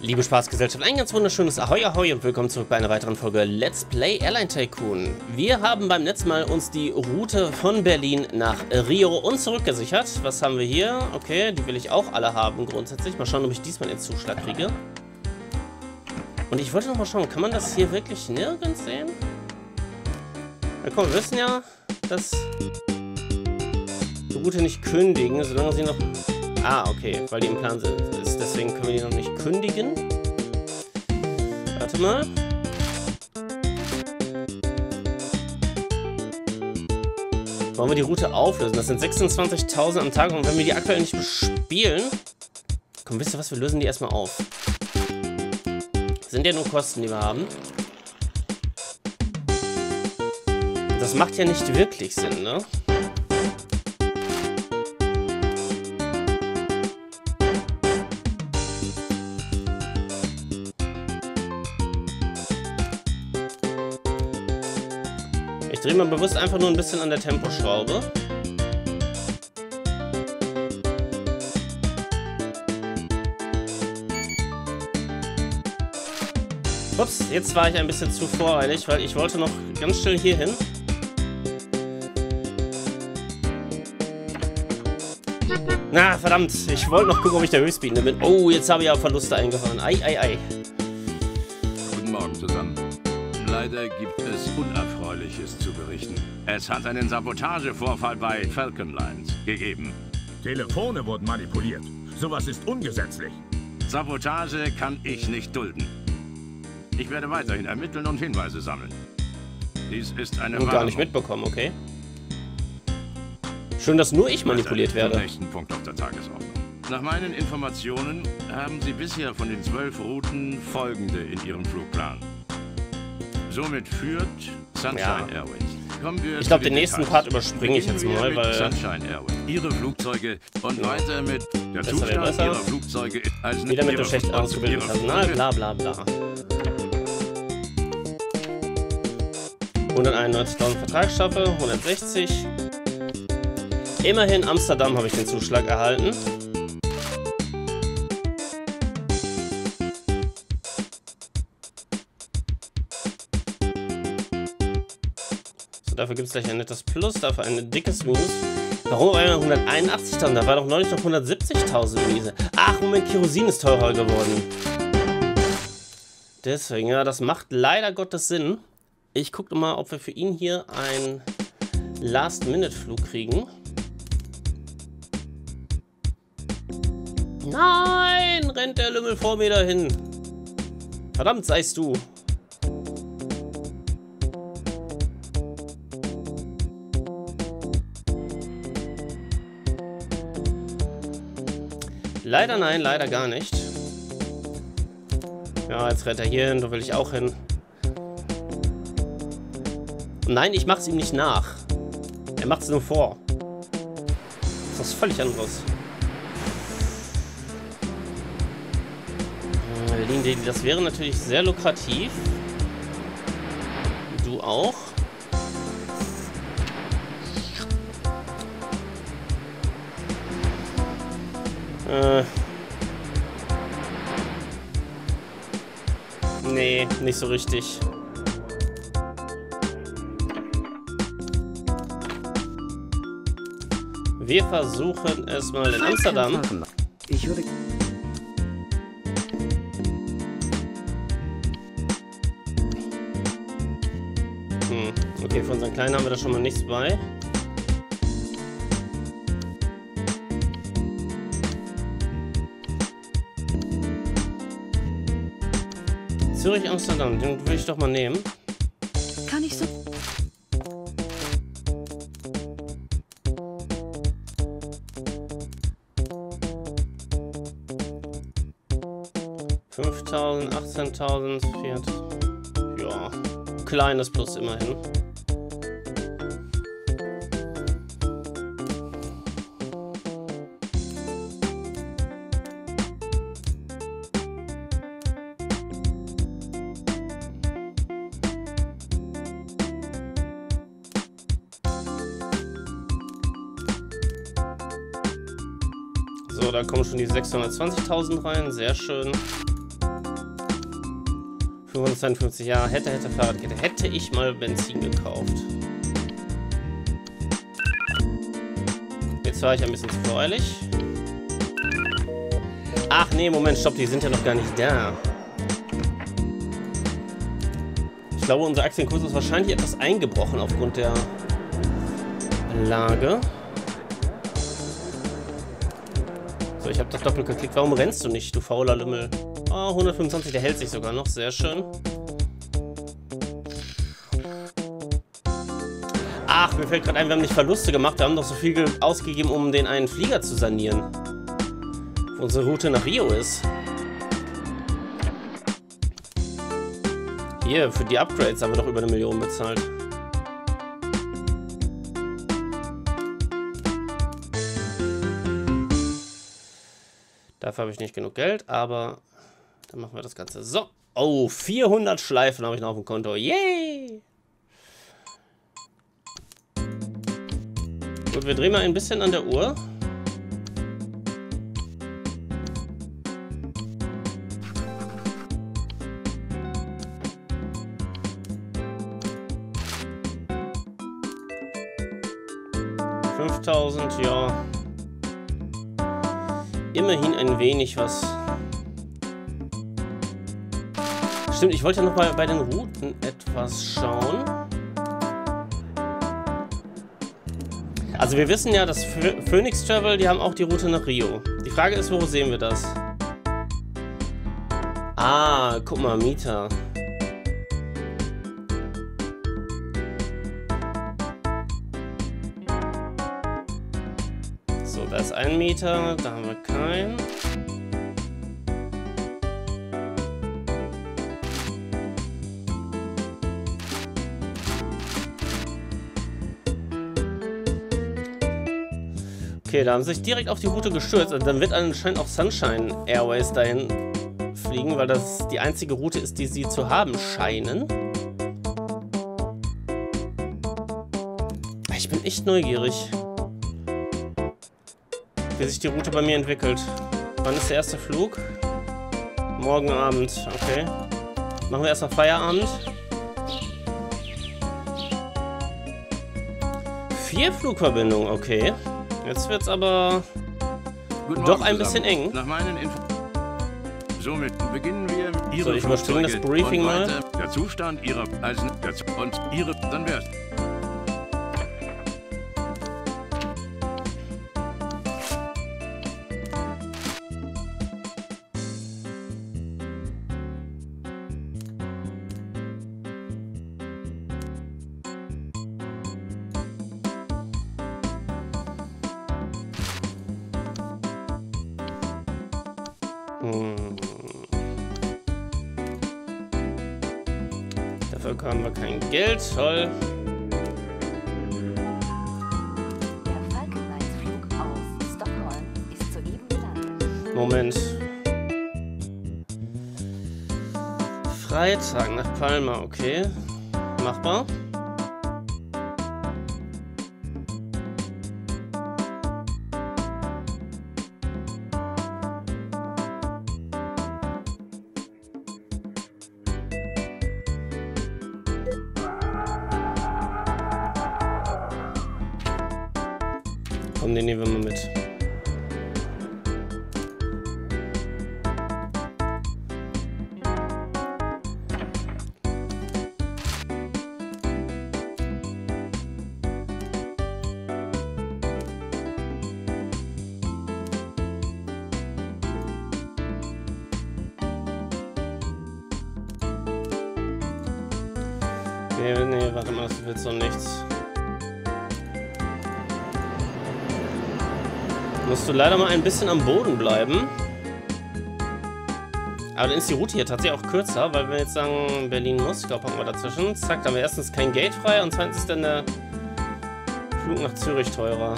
Liebe Spaßgesellschaft, ein ganz wunderschönes Ahoi Ahoi und willkommen zurück bei einer weiteren Folge Let's Play Airline Tycoon. Wir haben beim letzten Mal uns die Route von Berlin nach Rio und zurückgesichert. Was haben wir hier? Okay, die will ich auch alle haben grundsätzlich. Mal schauen, ob ich diesmal den Zuschlag kriege. Und ich wollte noch mal schauen, kann man das hier wirklich nirgends sehen? Na komm, wir wissen ja, dass die Route nicht kündigen, solange sie noch... Ah, okay, weil die im Plan sind deswegen können wir die noch nicht kündigen. Warte mal. Wollen wir die Route auflösen? Das sind 26.000 am Tag und wenn wir die aktuell nicht bespielen... Komm, wisst ihr was? Wir lösen die erstmal auf. Das sind ja nur Kosten, die wir haben. Das macht ja nicht wirklich Sinn, ne? Drehe mal bewusst einfach nur ein bisschen an der Temposchraube. Ups, jetzt war ich ein bisschen zu voreilig, weil ich wollte noch ganz schnell hier hin. Na, verdammt, ich wollte noch gucken, ob ich der Höchstbietende bin. Oh, jetzt habe ich auch Verluste eingefahren. Ei, ei, ei. Guten Morgen zusammen. Leider gibt es Unerfreuliches zu berichten. Es hat einen Sabotagevorfall bei Falcon Lines gegeben. Telefone wurden manipuliert. Sowas ist ungesetzlich. Sabotage kann ich nicht dulden. Ich werde weiterhin ermitteln und Hinweise sammeln. Dies ist eine Und gar nicht mitbekommen, okay. Schön, dass nur ich manipuliert werde. Nächsten Punkt auf der Tagesordnung. Nach meinen Informationen haben Sie bisher von den zwölf Routen folgende in Ihrem Flugplan. Somit führt ja. Airways. ich glaube, den, den nächsten Part überspringe ich jetzt mal, weil... Sunshine Airways. Ihre Flugzeuge und ja. weiter mit der besser, Zustand besser. Ihrer Flugzeuge als Wieder mit dem schlecht ausgebildeten Personal, bla bla bla. 191.000 Vertragsstoffe, 160. Immerhin Amsterdam habe ich den Zuschlag erhalten. Dafür gibt es gleich ein nettes Plus, dafür ein dickes Minus. Warum aber 181.000? Da war doch neulich noch 170.000 Miese. Ach, Moment, Kerosin ist teurer geworden. Deswegen, ja, das macht leider Gottes Sinn. Ich gucke mal, ob wir für ihn hier einen Last-Minute-Flug kriegen. Nein, rennt der Lümmel vor mir dahin. Verdammt, seist du. Leider nein, leider gar nicht. Ja, jetzt rennt er hier hin, da will ich auch hin. nein, ich mach's ihm nicht nach. Er macht's nur vor. Das ist was völlig anderes. Berlin, das wäre natürlich sehr lukrativ. Du auch. Äh. Nee, nicht so richtig. Wir versuchen es mal in Amsterdam. Ich würde... Hm, okay, für unseren Kleinen haben wir da schon mal nichts bei. Zürich, Amsterdam, den will ich doch mal nehmen. Kann ich so... Fünftausend, achtzehntausend, ja, kleines Plus immerhin. Schon die 620.000 rein. Sehr schön. 552, ja, hätte, hätte Fahrradkette. Hätte ich mal Benzin gekauft. Jetzt war ich ein bisschen zu voreilig. Ach nee, Moment, stopp, die sind ja noch gar nicht da. Ich glaube, unser Aktienkurs ist wahrscheinlich etwas eingebrochen aufgrund der Lage. Ich habe das doppelt geklickt. Warum rennst du nicht, du fauler Lümmel? Oh, 125, der hält sich sogar noch. Sehr schön. Ach, mir fällt gerade ein, wir haben nicht Verluste gemacht. Wir haben doch so viel ausgegeben, um den einen Flieger zu sanieren. Wo unsere Route nach Rio ist. Hier, für die Upgrades haben wir doch über eine Million bezahlt. Dafür habe ich nicht genug Geld, aber dann machen wir das Ganze so. Oh, 400 Schleifen habe ich noch auf dem Konto. Yay! Gut, wir drehen mal ein bisschen an der Uhr. Fünftausend, ja. Immerhin ein wenig was Stimmt, ich wollte ja noch mal bei den Routen etwas schauen. Also wir wissen ja, dass Phoenix Travel, die haben auch die Route nach Rio. Die Frage ist, wo sehen wir das? Ah, guck mal, Mieter. So, da ist ein Mieter, da haben wir keinen. Okay, da haben sie sich direkt auf die Route gestürzt. Und dann wird anscheinend auch Sunshine Airways dahin fliegen, weil das die einzige Route ist, die sie zu haben scheinen. Ich bin echt neugierig, wie sich die Route bei mir entwickelt. Wann ist der erste Flug? Morgen Abend, okay. Machen wir erstmal Feierabend. Vier Flugverbindungen, okay. Jetzt wird's aber Guten doch ein bisschen eng. Nach meinen Info Somit beginnen wir Ihre So, ich überspringe das Briefing mal. Der Zustand Ihrer als und Ihre dann wär's. Hm. Dafür haben wir kein Geld. Toll. Moment. Freitag nach Palma, okay. Machbar. Komm, den nehmen wir mal mit. Nee, nee, warte mal, das wird so nichts. Musst du leider mal ein bisschen am Boden bleiben. Aber dann ist die Route hier tatsächlich auch kürzer, weil wir jetzt sagen, Berlin-Moskau packen wir dazwischen. Zack, da haben wir erstens kein Gate frei und zweitens ist dann der Flug nach Zürich teurer.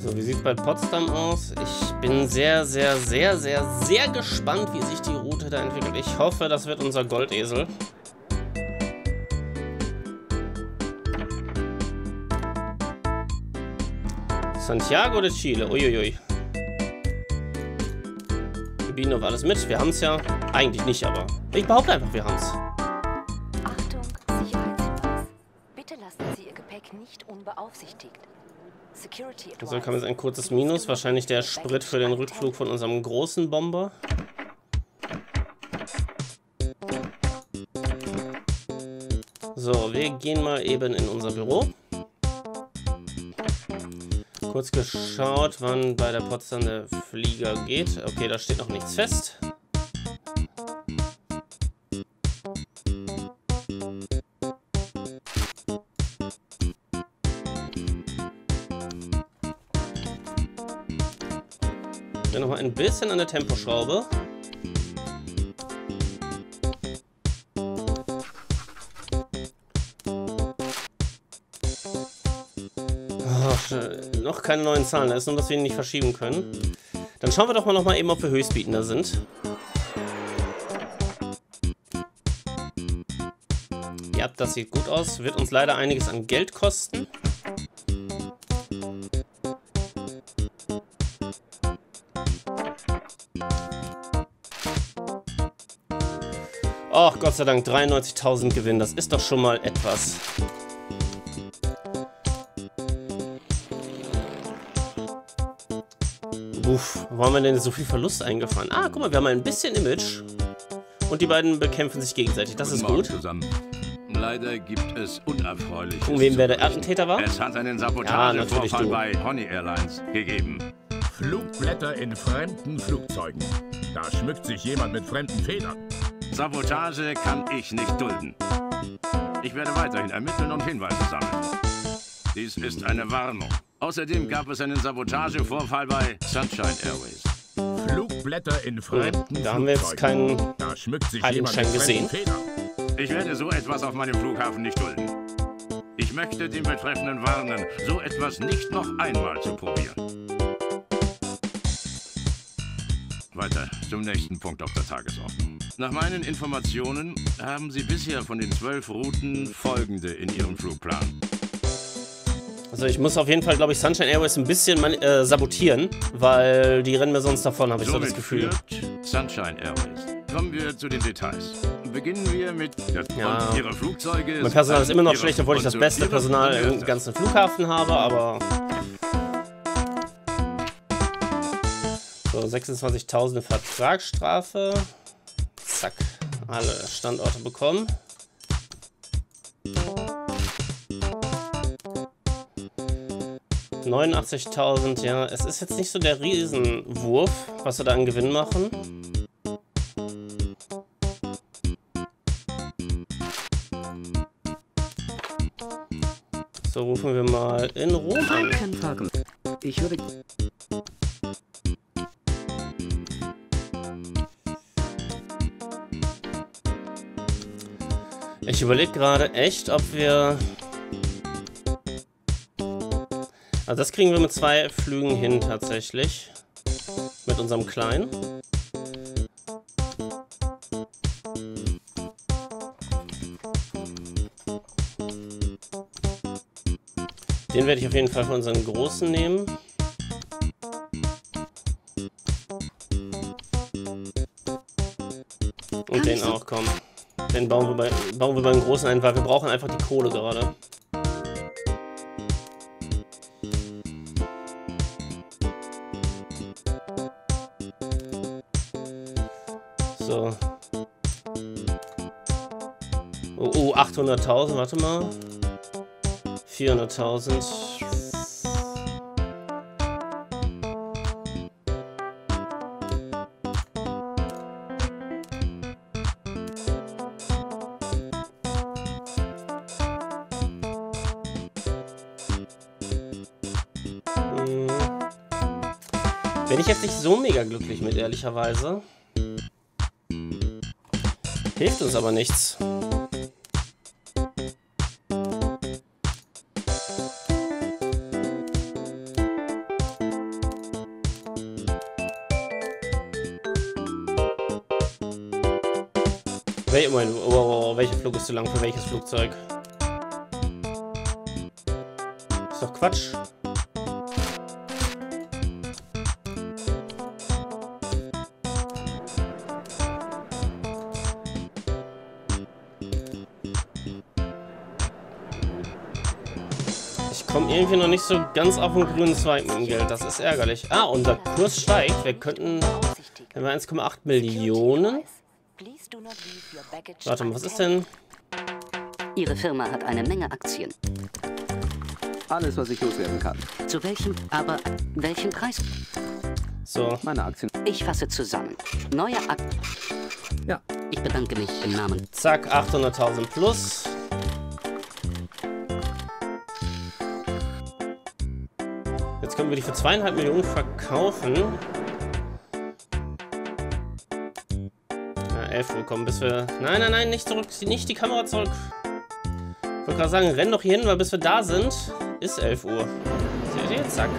So, wie sieht es bei Potsdam aus? Ich bin sehr, sehr, sehr, sehr, sehr gespannt, wie sich die Route da entwickelt. Ich hoffe, das wird unser Goldesel. Santiago de Chile. Uiuiui. Wir bieten auf alles mit. Wir haben es ja. Eigentlich nicht, aber ich behaupte einfach, wir haben es. So kam jetzt ein kurzes Minus. Wahrscheinlich der Sprit für den Rückflug von unserem großen Bomber. So, wir gehen mal eben in unser Büro. Kurz geschaut, wann bei der Potsdam der Flieger geht. Okay, da steht noch nichts fest. Ein bisschen an der Temposchraube. Äh, noch keine neuen Zahlen. Da ist nur, dass wir ihn nicht verschieben können. Dann schauen wir doch mal noch mal eben, ob wir Höchstbietender sind. Ja, das sieht gut aus. Wird uns leider einiges an Geld kosten. Och, Gott sei Dank, 93.000 Gewinn. Das ist doch schon mal etwas. Uff, wo haben wir denn so viel Verlust eingefahren? Ah, guck mal, wir haben ein bisschen Image. Und die beiden bekämpfen sich gegenseitig. Das ist gut. Zusammen. Leider gibt es unerfreulich. Gucken, wem wer der Attentäter war? Es hat einen Sabotagevorfall ja, bei Honey Airlines gegeben. Flugblätter in fremden Flugzeugen. Da schmückt sich jemand mit fremden Federn. Sabotage kann ich nicht dulden. Ich werde weiterhin ermitteln und Hinweise sammeln. Dies ist eine Warnung. Außerdem gab es einen Sabotagevorfall bei Sunshine Airways. Flugblätter in fremden Da haben wir jetzt keinen Heiligenschein gesehen. Ich werde so etwas auf meinem Flughafen nicht dulden. Ich möchte den Betreffenden warnen, so etwas nicht noch einmal zu probieren. Weiter zum nächsten Punkt auf der Tagesordnung. Nach meinen Informationen haben Sie bisher von den zwölf Routen folgende in Ihrem Flugplan. Also ich muss auf jeden Fall, glaube ich, Sunshine Airways ein bisschen äh, sabotieren, weil die rennen mir sonst davon, habe ich so das Gefühl. Sunshine Airways. Kommen wir zu den Details. Beginnen wir mit ja. Ihrer Flugzeuge. Mein Personal ist immer noch schlecht, obwohl ich das beste Personal im ganzen Flughafen habe, aber... So, 26.000 Vertragsstrafe. Zack, alle Standorte bekommen. 89.000, ja. Es ist jetzt nicht so der Riesenwurf, was wir da an Gewinn machen. So, rufen wir mal in Rom an. Ich würde... Ich überlege gerade echt, ob wir Also das kriegen wir mit zwei Flügen hin tatsächlich. Mit unserem Kleinen. Den werde ich auf jeden Fall für unseren Großen nehmen. Und den auch, komm. Den bauen wir, bei, bauen wir beim Großen ein, weil wir brauchen einfach die Kohle gerade. So. Oh, oh 800.000, warte mal. 400.000. so mega glücklich mit, ehrlicherweise. Hilft uns aber nichts. Wel oh, oh, oh, welcher Flug ist zu lang für welches Flugzeug? Ist doch Quatsch. Irgendwie noch nicht so ganz auf den grünen Zweig mit dem Geld. Das ist ärgerlich. Ah, unser Kurs steigt. Wir könnten... Wenn wir 1,8 Millionen... Warte mal, was ist denn... Ihre Firma hat eine Menge Aktien. Alles, was ich loswerden kann. Zu welchem, aber welchen Preis? So. Meine Aktien. Ich fasse zusammen. Neue Aktien. Ja. Ich bedanke mich im Namen. Zack, 800.000 plus. Können wir die für zweieinhalb Millionen verkaufen. Ja, 11 Uhr kommen, bis wir... Nein, nein, nein, nicht zurück, nicht die Kamera zurück. Ich wollte gerade sagen, renn doch hier hin, weil bis wir da sind, ist 11 Uhr. Seht ihr? Zack.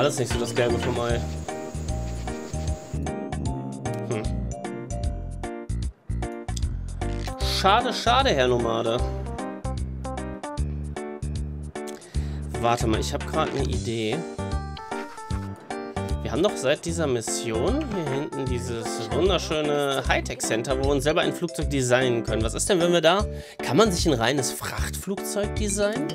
Alles nicht so das Gelbe vom Ei. Hm. Schade, schade, Herr Nomade. Warte mal, ich habe gerade eine Idee. Wir haben doch seit dieser Mission hier hinten dieses wunderschöne Hightech-Center, wo wir uns selber ein Flugzeug designen können. Was ist denn, wenn wir da... Kann man sich ein reines Frachtflugzeug designen?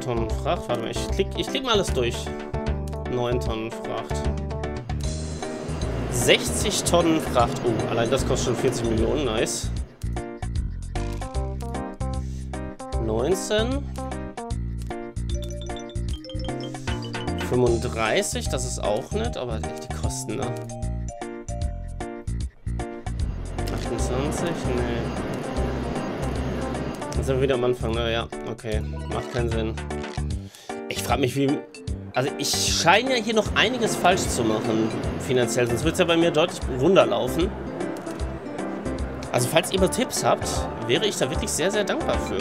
Tonnen Fracht. Warte mal, ich klicke ich klick mal alles durch. 9 Tonnen Fracht. 60 Tonnen Fracht. Oh, allein das kostet schon 40 Millionen. Nice. 19. 35, das ist auch nett, aber die Kosten, ne? 28, ne. Dann sind wir wieder am Anfang, ne? Ja, okay. Macht keinen Sinn. Ich frage mich, wie... Also ich scheine ja hier noch einiges falsch zu machen, finanziell. Sonst wird es ja bei mir deutlich runterlaufen. Also falls ihr mal Tipps habt, wäre ich da wirklich sehr, sehr dankbar für.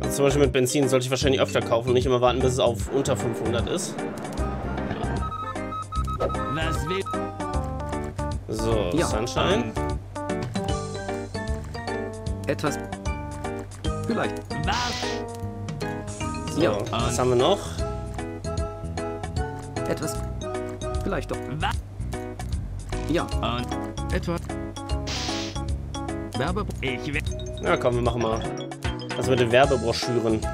Also zum Beispiel mit Benzin sollte ich wahrscheinlich öfter kaufen und nicht immer warten, bis es auf unter 500 ist. So, Ja. Sunshine. Etwas. Vielleicht. Was? So, Ja. was haben wir noch? Etwas. Vielleicht doch. Was? Ja. Und Etwas. Werbe. ich will... Ja, komm, wir machen mal. Also mit den Werbebroschüren. Die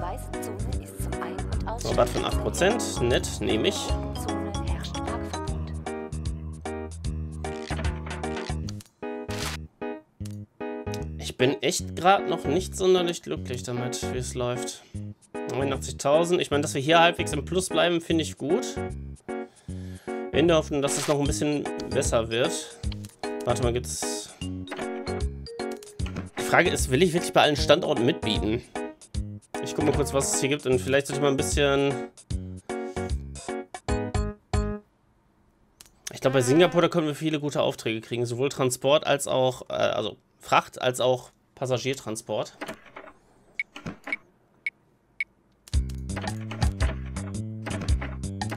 weiße Zone ist zum Ein- und Aussteigen. Rabatt von 8%. Nett, nehme ich. Bin echt gerade noch nicht sonderlich glücklich damit, wie es läuft. 89.000. Ich meine, dass wir hier halbwegs im Plus bleiben, finde ich gut. In der Hoffnung, dass es noch ein bisschen besser wird. Warte mal, gibt's... Die Frage ist, will ich wirklich bei allen Standorten mitbieten? Ich gucke mal kurz, was es hier gibt und vielleicht sollte man ein bisschen... Ich glaube, bei Singapur, da können wir viele gute Aufträge kriegen. Sowohl Transport als auch, äh, also Fracht als auch Passagiertransport.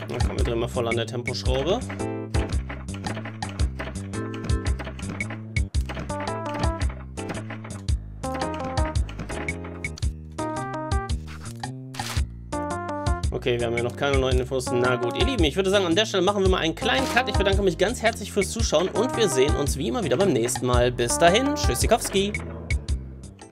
Na komm, wir drehen mal voll an der Temposchraube. Okay, wir haben ja noch keine neuen Infos. Na gut, ihr Lieben, ich würde sagen, an der Stelle machen wir mal einen kleinen Cut. Ich bedanke mich ganz herzlich fürs Zuschauen und wir sehen uns wie immer wieder beim nächsten Mal. Bis dahin, Tschüssikowski.